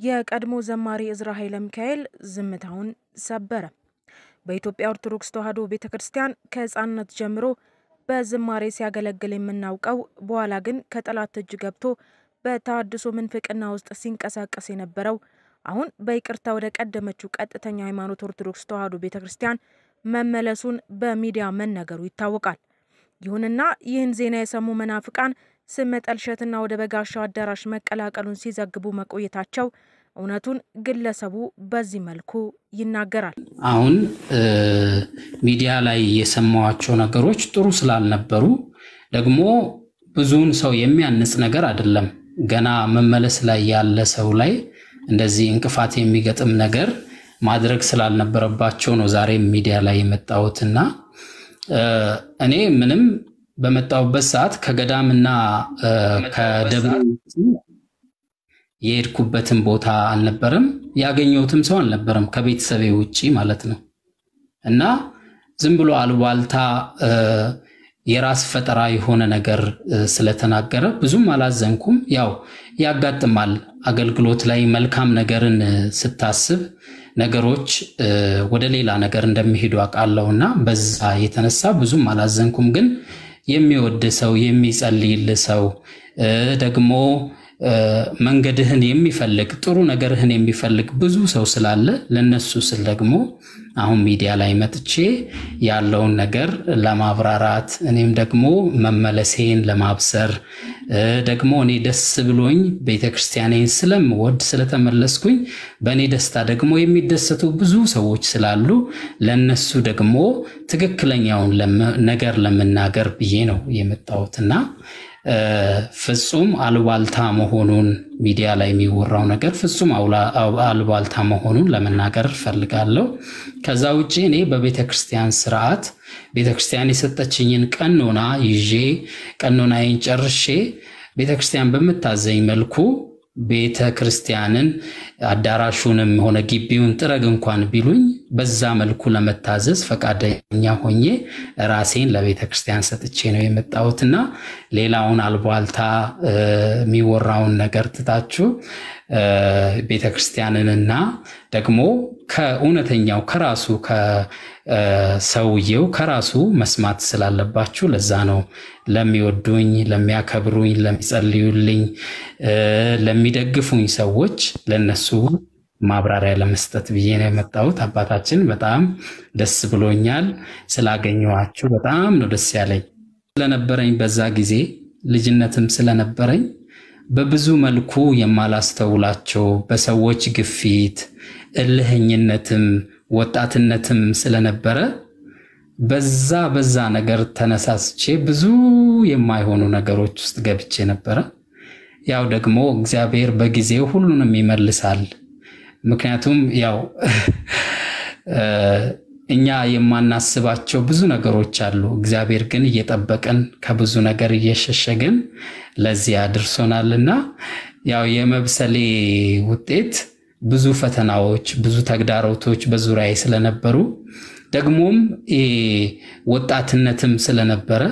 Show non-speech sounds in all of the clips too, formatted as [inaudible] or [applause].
የቀድሞ ዘማሪ ዕዝራ ኃይለ ሚካኤል ዝምታውን ሰበረ። በኢትዮጵያ ኦርቶዶክስ ተዋሕዶ ቤተ ክርስቲያን ከሕፃንነት ጀምሮ በዝማሬ ሲያገለግል የምናውቀው በኋላ ግን ከጠላት እጅ ገብቶ በተሃድሶ ምንፍቅና ውስጥ ሲንቀሳቀስ የነበረው አሁን በይቅርታ ወደ ቀደመችው ቀጥተኛ ሃይማኖት ኦርቶዶክስ ተዋሕዶ ቤተ ክርስቲያን መመለሱን በሚዲያ መነገሩ ይታወቃል። ይሁንና ይህን ዜና የሰሙ መናፍቃን ስም መጠልሸትና ወደ በጋሻው አዳራሽ መቀላቀሉን ሲዘግቡ መቆየታቸው እውነቱን ግለሰቡ በዚህ መልኩ ይናገራል። አሁን ሚዲያ ላይ የሰማዋቸው ነገሮች ጥሩ ስላልነበሩ ደግሞ ብዙውን ሰው የሚያንጽ ነገር አይደለም። ገና መመለስ ላይ ያለ ሰው ላይ እንደዚህ እንቅፋት የሚገጥም ነገር ማድረግ ስላልነበረባቸው ነው ዛሬ ሚዲያ ላይ የመጣሁትና እኔ ምንም በመጣሁበት ሰዓት ከገዳምና ከደብረ የሄድኩበትን ቦታ አልነበረም። ያገኘሁትም ሰው አልነበረም ከቤተሰቤ ውጭ ማለት ነው። እና ዝም ብሎ አሉባልታ የራስ ፈጠራ የሆነ ነገር ስለተናገረ ብዙም አላዘንኩም። ያው ያጋጥማል። አገልግሎት ላይ መልካም ነገርን ስታስብ ነገሮች ወደ ሌላ ነገር እንደሚሄዱ አውቃለሁ እና በዛ የተነሳ ብዙም አላዘንኩም። ግን የሚወድ ሰው የሚጸልይል ሰው ደግሞ መንገድህን የሚፈልግ ጥሩ ነገርህን የሚፈልግ ብዙ ሰው ስላለ ለነሱ ስል ደግሞ አሁን ሚዲያ ላይ መጥቼ ያለውን ነገር ለማብራራት እኔም ደግሞ መመለሴን ለማብሰር ደግሞ እኔ ደስ ብሎኝ ቤተክርስቲያኔን ስለምወድ ስለተመለስኩኝ በእኔ ደስታ ደግሞ የሚደሰቱ ብዙ ሰዎች ስላሉ ለነሱ ደግሞ ትክክለኛውን ነገር ለመናገር ብዬ ነው የመጣሁትና ፍጹም አሉባልታ መሆኑን ሚዲያ ላይ የሚወራው ነገር ፍጹም አሉባልታ መሆኑን ለመናገር እፈልጋለሁ። ከዛ ውጭ እኔ በቤተ ክርስቲያን ስርዓት ቤተ ክርስቲያን የሰጠችኝን ቀኖና ይዤ ቀኖናዬን ጨርሼ ቤተ ክርስቲያን በምታዘኝ መልኩ ቤተ ክርስቲያንን አዳራሹንም ሆነ ግቢውን ጥረግ እንኳን ቢሉኝ በዛ መልኩ ለመታዘዝ ፈቃደኛ ሆኜ ራሴን ለቤተ ክርስቲያን ሰጥቼ ነው የመጣሁትና ሌላውን አልቧልታ የሚወራውን ነገር ትታችሁ ቤተ ክርስቲያንንና ደግሞ ከእውነተኛው ከራሱ ከሰውየው ከራሱ መስማት ስላለባችሁ ለዛ ነው ለሚወዱኝ፣ ለሚያከብሩኝ፣ ለሚጸልዩልኝ፣ ለሚደግፉኝ ሰዎች ለነሱ ማብራሪያ ለመስጠት ብዬ ነው የመጣሁት። አባታችን በጣም ደስ ብሎኛል ስላገኘኋችሁ፣ በጣም ነው ደስ ያለኝ ስለነበረኝ በዛ ጊዜ ልጅነትም ስለነበረኝ በብዙ መልኩ የማላስተውላቸው በሰዎች ግፊት እልህኝነትም ወጣትነትም ስለነበረ በዛ በዛ ነገር ተነሳስቼ ብዙ የማይሆኑ ነገሮች ውስጥ ገብቼ ነበረ። ያው ደግሞ እግዚአብሔር በጊዜው ሁሉንም ይመልሳል። ምክንያቱም ያው [laughs] እኛ የማናስባቸው ብዙ ነገሮች አሉ። እግዚአብሔር ግን እየጠበቀን ከብዙ ነገር እየሸሸግን ለዚህ አድርሶናልና ያው የመብሰሌ ውጤት ብዙ ፈተናዎች፣ ብዙ ተግዳሮቶች በዙሪያዬ ስለነበሩ ደግሞም ወጣትነትም ስለነበረ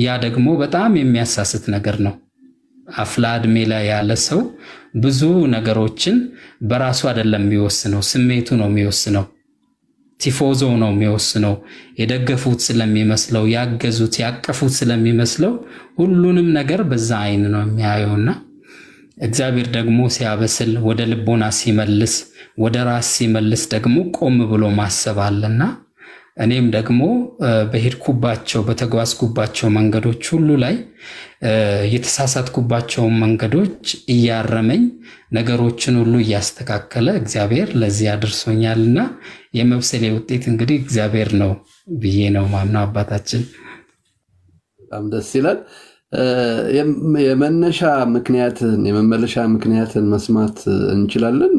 ያ ደግሞ በጣም የሚያሳስት ነገር ነው። አፍላ እድሜ ላይ ያለ ሰው ብዙ ነገሮችን በራሱ አይደለም የሚወስነው፣ ስሜቱ ነው የሚወስነው። ቲፎዞ ነው የሚወስነው። የደገፉት ስለሚመስለው፣ ያገዙት ያቀፉት ስለሚመስለው ሁሉንም ነገር በዛ አይን ነው የሚያየውና እግዚአብሔር ደግሞ ሲያበስል ወደ ልቦና ሲመልስ ወደ ራስ ሲመልስ ደግሞ ቆም ብሎ ማሰብ አለና እኔም ደግሞ በሄድኩባቸው በተጓዝኩባቸው መንገዶች ሁሉ ላይ የተሳሳትኩባቸውን መንገዶች እያረመኝ ነገሮችን ሁሉ እያስተካከለ እግዚአብሔር ለዚህ አድርሶኛልና የመብሰሌ ውጤት እንግዲህ እግዚአብሔር ነው ብዬ ነው ማምነው። አባታችን በጣም ደስ ይላል። የመነሻ ምክንያትን የመመለሻ ምክንያትን መስማት እንችላለን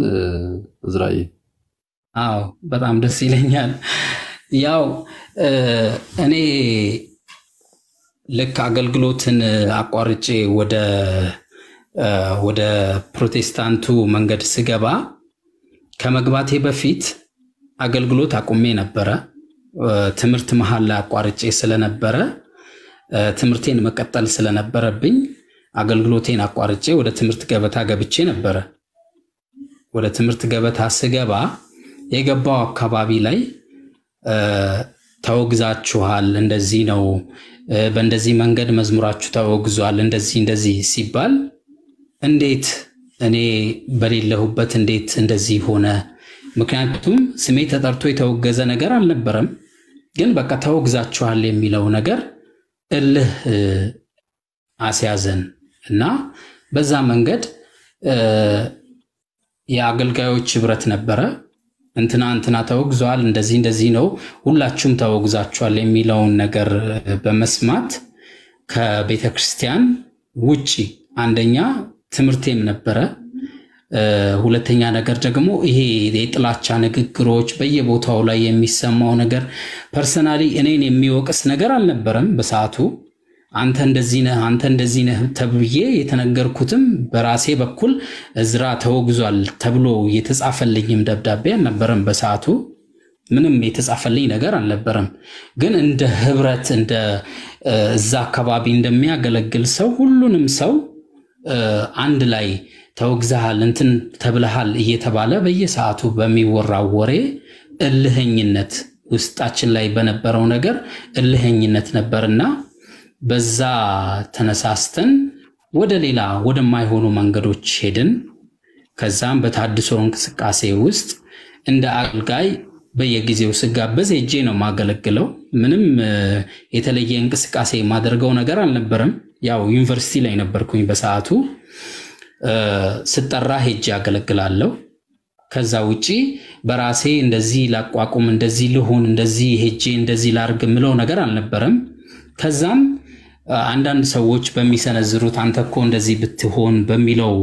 እዝራዬ? አዎ በጣም ደስ ይለኛል። ያው እኔ ልክ አገልግሎትን አቋርጬ ወደ ወደ ፕሮቴስታንቱ መንገድ ስገባ ከመግባቴ በፊት አገልግሎት አቁሜ ነበረ። ትምህርት መሀል ላይ አቋርጬ ስለነበረ ትምህርቴን መቀጠል ስለነበረብኝ አገልግሎቴን አቋርጬ ወደ ትምህርት ገበታ ገብቼ ነበረ። ወደ ትምህርት ገበታ ስገባ የገባው አካባቢ ላይ ተወግዛችኋል፣ እንደዚህ ነው፣ በእንደዚህ መንገድ መዝሙራችሁ ተወግዟል፣ እንደዚህ እንደዚህ ሲባል እንዴት እኔ በሌለሁበት እንዴት እንደዚህ ሆነ? ምክንያቱም ስሜ ተጠርቶ የተወገዘ ነገር አልነበረም። ግን በቃ ተወግዛችኋል የሚለው ነገር እልህ አስያዘን እና በዛ መንገድ የአገልጋዮች ህብረት ነበረ። እንትና እንትና ተወግዟል፣ እንደዚህ እንደዚህ ነው፣ ሁላችሁም ተወግዛችኋል የሚለውን ነገር በመስማት ከቤተ ክርስቲያን ውጪ አንደኛ ትምህርቴም ነበረ። ሁለተኛ ነገር ደግሞ ይሄ የጥላቻ ንግግሮች በየቦታው ላይ የሚሰማው ነገር personally እኔን የሚወቅስ ነገር አልነበረም በሰዓቱ። አንተ እንደዚህ ነህ፣ አንተ እንደዚህ ነህ ተብዬ የተነገርኩትም በራሴ በኩል እዝራ ተወግዟል ተብሎ የተጻፈልኝም ደብዳቤ አልነበረም በሰዓቱ። ምንም የተጻፈልኝ ነገር አልነበረም። ግን እንደ ህብረት እንደ እዛ አካባቢ እንደሚያገለግል ሰው ሁሉንም ሰው አንድ ላይ ተወግዘሃል እንትን ተብለሃል እየተባለ በየሰዓቱ በሚወራው ወሬ እልህኝነት ውስጣችን ላይ በነበረው ነገር እልህኝነት ነበርና በዛ ተነሳስተን ወደ ሌላ ወደማይሆኑ መንገዶች ሄድን። ከዛም በታድሶ እንቅስቃሴ ውስጥ እንደ አገልጋይ በየጊዜው ስጋበዝ ሄጄ ነው የማገለግለው። ምንም የተለየ እንቅስቃሴ የማደርገው ነገር አልነበረም። ያው ዩኒቨርሲቲ ላይ ነበርኩኝ በሰዓቱ ስጠራ ሄጄ ያገለግላለሁ። ከዛ ውጪ በራሴ እንደዚህ ላቋቁም፣ እንደዚህ ልሆን፣ እንደዚህ ሄጄ እንደዚህ ላርግ የምለው ነገር አልነበረም። ከዛም አንዳንድ ሰዎች በሚሰነዝሩት አንተ እኮ እንደዚህ ብትሆን በሚለው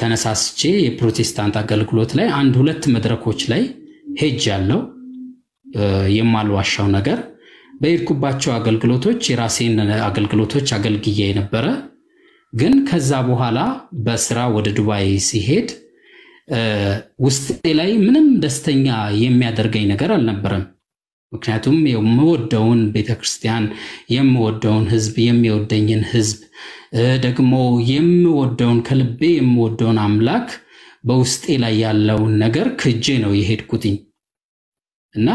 ተነሳስቼ የፕሮቴስታንት አገልግሎት ላይ አንድ ሁለት መድረኮች ላይ ሄጅ ያለው የማልዋሻው ነገር በሄድኩባቸው አገልግሎቶች የራሴን አገልግሎቶች አገልግዬ ነበረ። ግን ከዛ በኋላ በስራ ወደ ዱባይ ሲሄድ ውስጤ ላይ ምንም ደስተኛ የሚያደርገኝ ነገር አልነበረም። ምክንያቱም የምወደውን ቤተክርስቲያን፣ የምወደውን ህዝብ፣ የሚወደኝን ህዝብ ደግሞ የምወደውን ከልቤ የምወደውን አምላክ በውስጤ ላይ ያለውን ነገር ክጄ ነው የሄድኩትኝ እና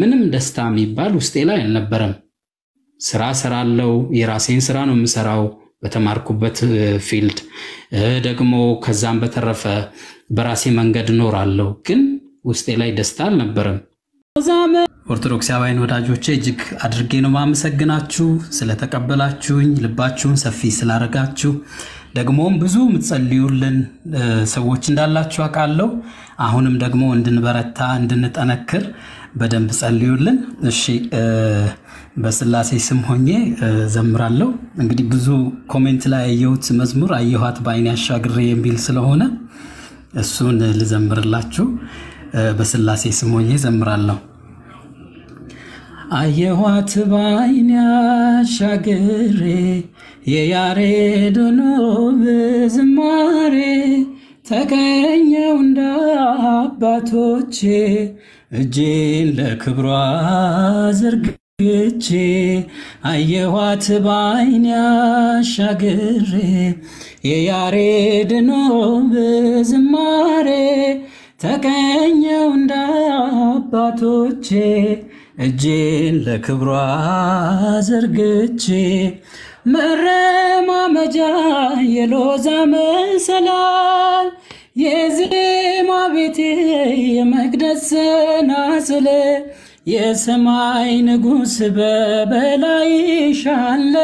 ምንም ደስታ የሚባል ውስጤ ላይ አልነበረም። ስራ ሰራለው፣ የራሴን ስራ ነው የምሰራው በተማርኩበት ፊልድ ደግሞ ከዛም በተረፈ በራሴ መንገድ እኖራለሁ። ግን ውስጤ ላይ ደስታ አልነበረም። ኦርቶዶክሳውያን ወዳጆቼ እጅግ አድርጌ ነው ማመሰግናችሁ ስለተቀበላችሁኝ፣ ልባችሁን ሰፊ ስላደረጋችሁ፣ ደግሞም ብዙ የምትጸልዩልን ሰዎች እንዳላችሁ አውቃለሁ። አሁንም ደግሞ እንድንበረታ እንድንጠነክር በደንብ ጸልዩልን። እሺ በስላሴ ስም ሆኜ ዘምራለሁ። እንግዲህ ብዙ comment ላይ ያየሁት መዝሙር አየኋት በዓይኔ አሻግሬ የሚል ስለሆነ እሱን ልዘምርላችሁ። በስላሴ ስም ሆኜ ዘምራለሁ። አየኋት በዓይኔ አሻግሬ የያሬድን ውብ ዝማሬ ተቀኘው እንደ አባቶቼ እጄን ለክብሯ ዘርግቼ አየኋት በዓይኔ አሻግሬ የያሬድን ውብ ዝማሬ ተቀኘው እንደ አባቶቼ እጄን ለክብሯ ዘርግቼ መረማመጃ የሎዛ መሰላል የዜማ ቤቴ የመቅደስ ሰናስል የሰማይ ንጉሥ በበላይሽ አለ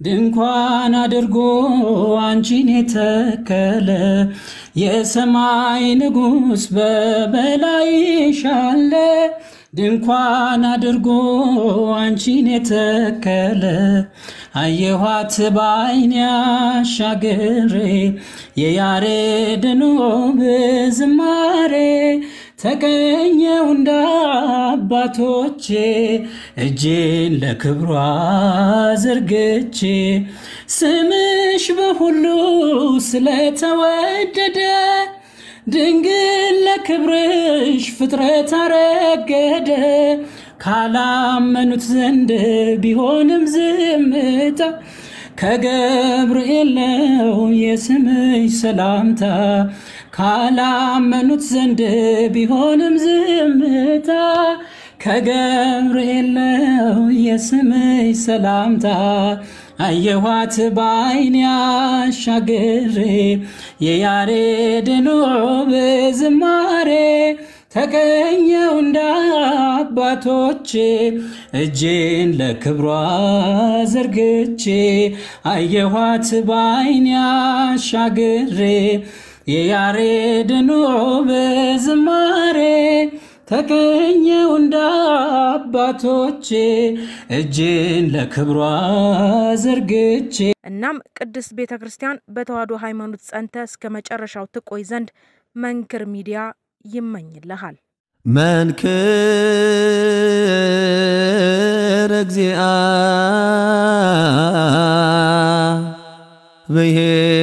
ድንኳን አድርጎ አንቺን የተከለ የሰማይ ንጉሥ በበላይሽ አለ ድንኳን አድርጎ አንቺን የተከለ አየኋት በዓይኔ አሻግሬ የያሬድን ውብ ዝማሬ ተቀኘው እንደ አባቶቼ እጄን ለክብሯ ዘርግቼ ስምሽ በሁሉ ስለተወደደ ድንግል ለክብርሽ ፍጥረት አረገደ። ካላመኑት ዘንድ ቢሆንም ዝምታ። ከገብርኤል ነው የስምሽ ሰላምታ። ካላመኑት ዘንድ ቢሆንም ዝምታ። ከገብርኤል ነው የስምሽ ሰላምታ አየኋት በዓይኔ አሻግሬ የያሬድን ውብ ዝማሬ ተቀኘው እንደ አባቶቼ እጄን ለክብሯ ዘርግቼ አየኋት በዓይኔ አሻግሬ የያሬድን ውብ ዝማሬ ተቀኘው እንደ አባቶቼ እጄን ለክብሯ ዘርግቼ። እናም ቅድስት ቤተ ክርስቲያን በተዋሕዶ ሃይማኖት ጸንተ እስከ መጨረሻው ትቆይ ዘንድ መንክር ሚዲያ ይመኝልሃል። መንክር እግዚአ ብሔር